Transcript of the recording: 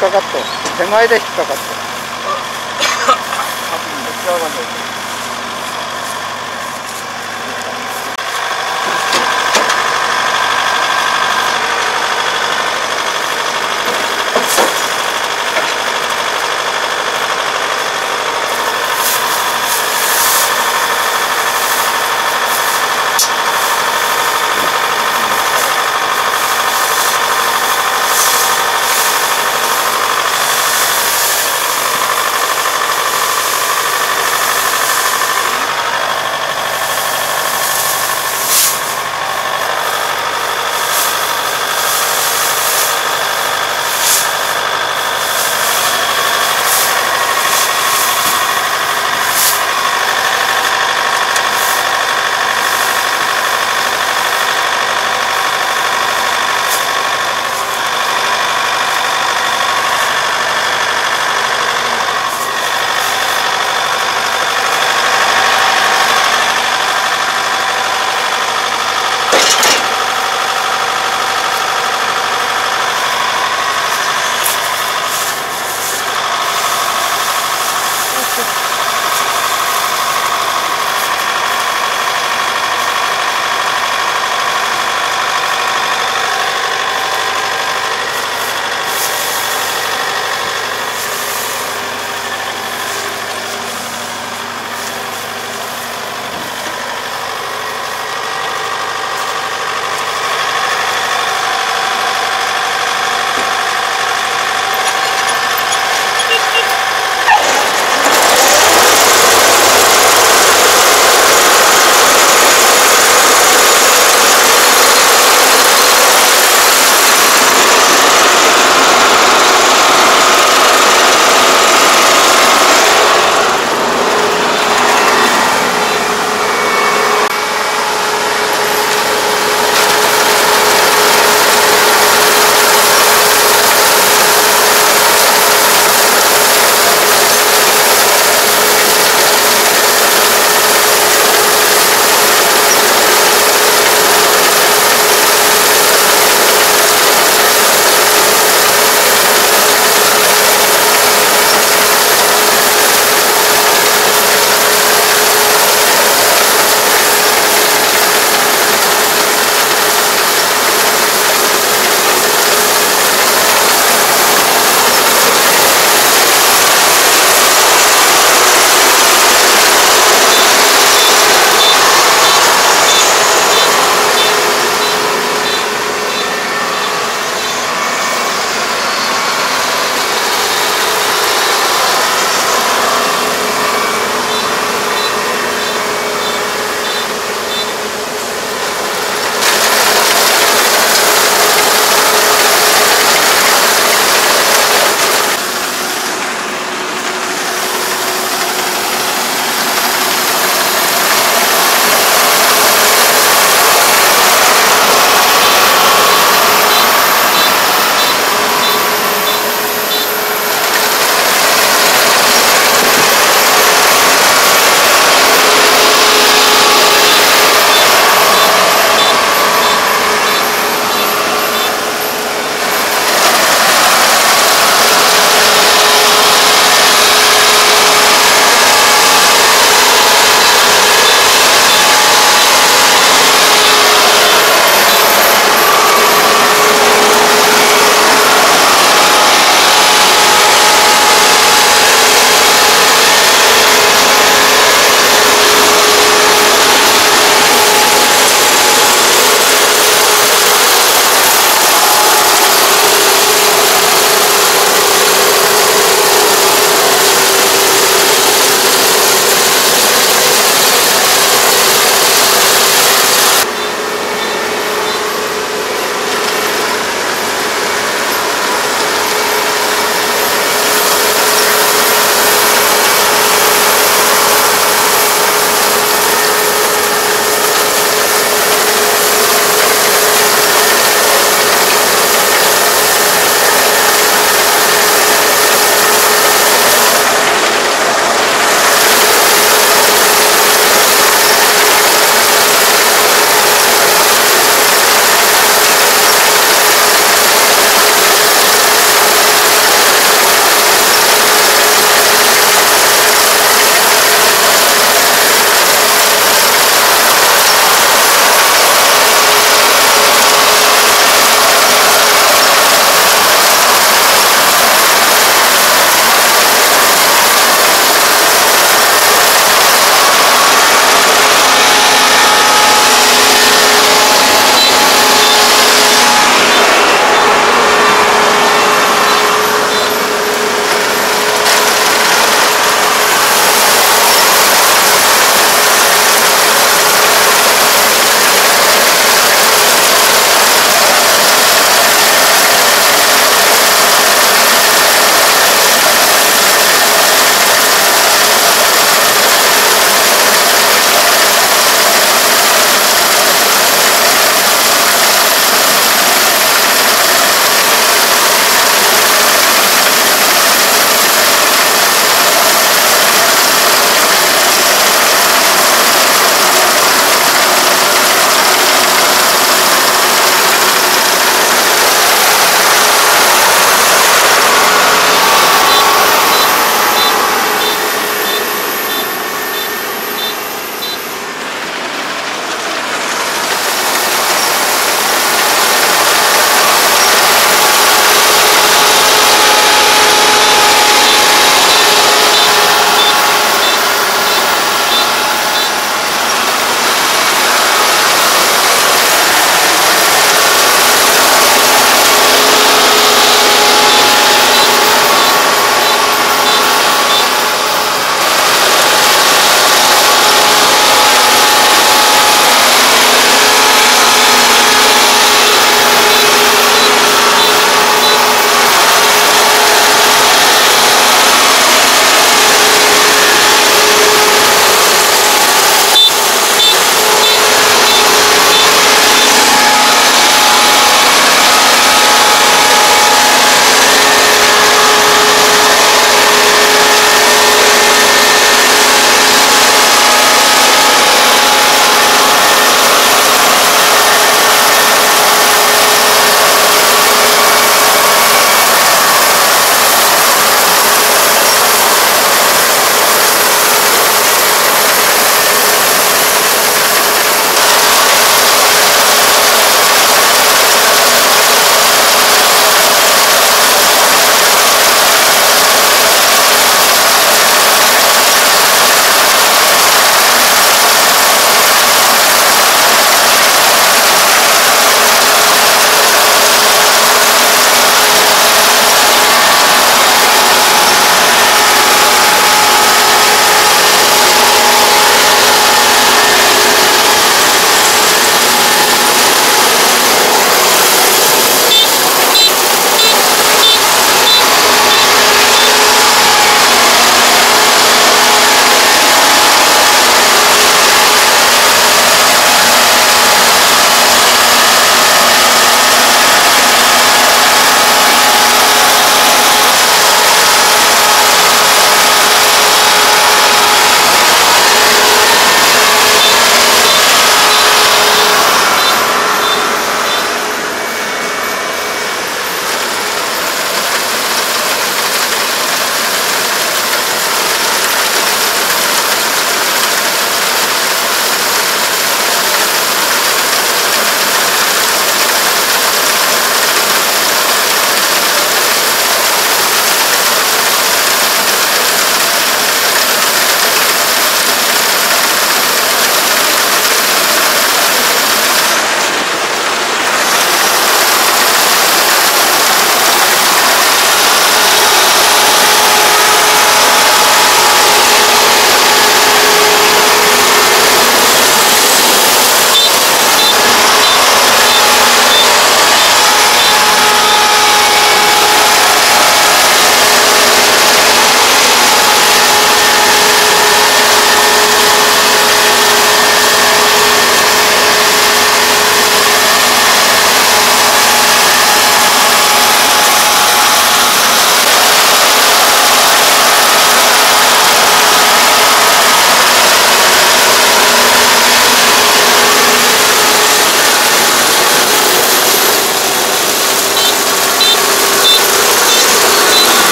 っかかった手前で引っかかった。